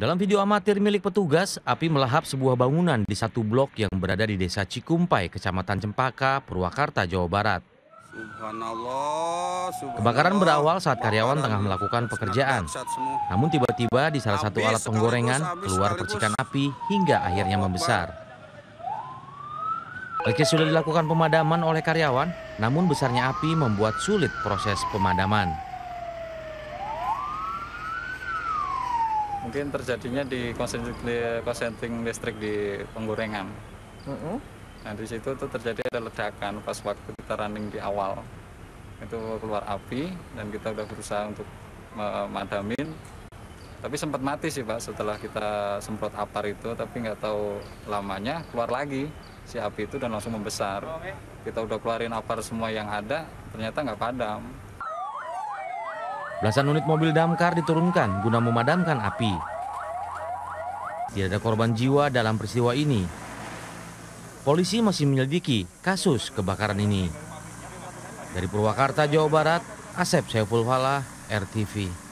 Dalam video amatir milik petugas, api melahap sebuah bangunan di satu blok yang berada di Desa Cikumpai, Kecamatan Cempaka, Purwakarta, Jawa Barat. Subhanallah, subhanallah. Kebakaran berawal saat karyawan tengah melakukan pekerjaan. Namun tiba-tiba di salah satu alat penggorengan keluar percikan api hingga akhirnya membesar. Meski sudah dilakukan pemadaman oleh karyawan, namun besarnya api membuat sulit proses pemadaman. Mungkin terjadinya di konsentring listrik di penggorengan. Nah di situ tuh terjadi ada ledakan pas waktu kita running di awal. Itu keluar api dan kita udah berusaha untuk memadamin. Tapi sempat mati sih pak setelah kita semprot apar itu, tapi nggak tahu lamanya keluar lagi si api itu dan langsung membesar. Kita udah keluarin apar semua yang ada, ternyata nggak padam. Belasan unit mobil damkar diturunkan guna memadamkan api. Tidak ada korban jiwa dalam peristiwa ini. Polisi masih menyelidiki kasus kebakaran ini. Dari Purwakarta, Jawa Barat, Asep Saiful Falah, RTV.